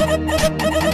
Thank you.